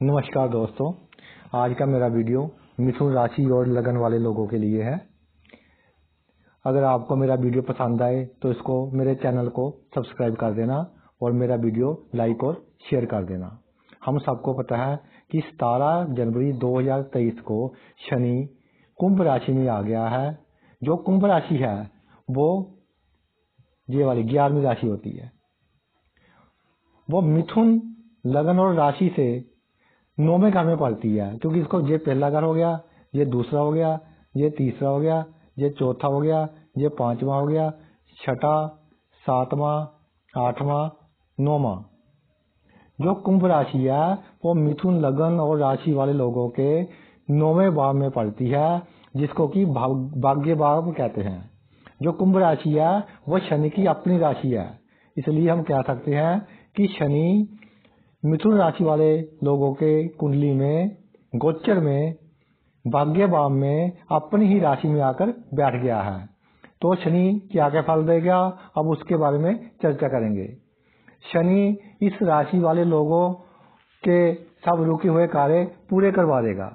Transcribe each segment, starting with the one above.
नमस्कार दोस्तों, आज का मेरा वीडियो मिथुन राशि और लगन वाले लोगों के लिए है। अगर आपको मेरा वीडियो पसंद आए तो इसको मेरे चैनल को सब्सक्राइब कर देना और मेरा वीडियो लाइक और शेयर कर देना। हम सबको पता है कि सतारह जनवरी 2023 को शनि कुंभ राशि में आ गया है। जो कुंभ राशि है, वो ये वाली ग्यारहवीं राशि होती है। वो मिथुन लगन और राशि से नौवें घर में पड़ती है, क्योंकि इसको ये पहला घर हो गया ये दूसरा हो गया ये तीसरा हो गया ये चौथा हो गया ये पांचवा हो गया, छठा, सातवां, आठवां, नौवा। जो कुंभ राशि है, वो मिथुन, लगन और राशि वाले लोगों के नौवे भाव में पड़ती है, जिसको कि भाग्य भाव कहते हैं। जो कुंभ राशि है, वो शनि की अपनी राशि है, इसलिए हम कह सकते हैं कि शनि मिथुन राशि वाले लोगों के कुंडली में गोचर में भाग्य भाव में अपनी ही राशि में आकर बैठ गया है। तो शनि क्या क्या फल देगा अब उसके बारे में चर्चा करेंगे। शनि इस राशि वाले लोगों के सब रुके हुए कार्य पूरे करवा देगा।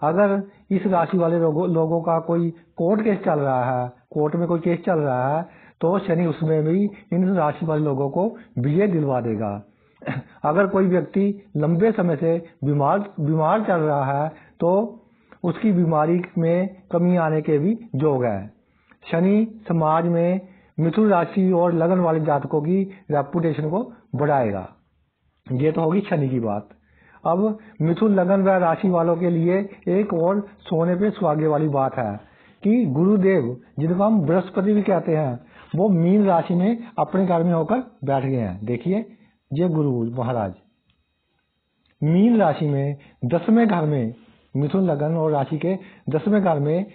अगर इस राशि वाले लोगों, लोगों का कोई कोर्ट केस चल रहा है कोर्ट में कोई केस चल रहा है तो शनि उसमें भी इन राशि वाले लोगों को विजय दिलवा देगा। अगर कोई व्यक्ति लंबे समय से बीमार बीमार चल रहा है तो उसकी बीमारी में कमी आने के भी योग है। शनि समाज में मिथुन राशि और लगन वाले जातकों की रेपुटेशन को बढ़ाएगा। ये तो होगी शनि की बात। अब मिथुन लगन व राशि वालों के लिए एक और सोने पे सुहागे वाली बात है कि गुरुदेव, जिनको हम बृहस्पति भी कहते हैं, वो मीन राशि में अपने घर में होकर बैठ गए हैं। देखिए जय गुरु महाराज। मीन राशि में दसवें घर में मिथुन लगन और राशि के दसवें घर में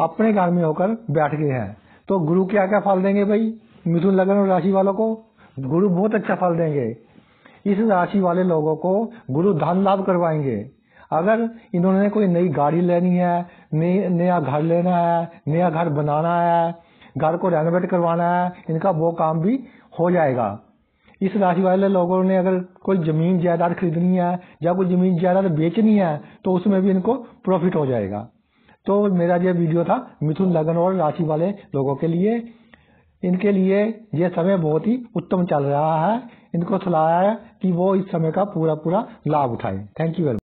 अपने घर में होकर बैठ गए हैं। तो गुरु क्या क्या फल देंगे भाई? मिथुन लगन और राशि वालों को गुरु बहुत अच्छा फल देंगे। इस राशि वाले लोगों को गुरु धन लाभ करवाएँगे। अगर इन्होंने कोई नई गाड़ी लेनी है नया घर लेना है, नया घर बनाना है, घर को रेनोवेट करवाना है, इनका वो काम भी हो जाएगा। इस राशि वाले लोगों ने अगर कोई ज़मीन जायदाद खरीदनी है या कोई ज़मीन जायदाद बेचनी है तो उसमें भी इनको प्रॉफिट हो जाएगा। तो मेरा यह वीडियो था मिथुन लगन और राशि वाले लोगों के लिए। इनके लिए यह समय बहुत ही उत्तम चल रहा है। इनको सलाह है कि वो इस समय का पूरा पूरा लाभ उठाएँ। Thank you very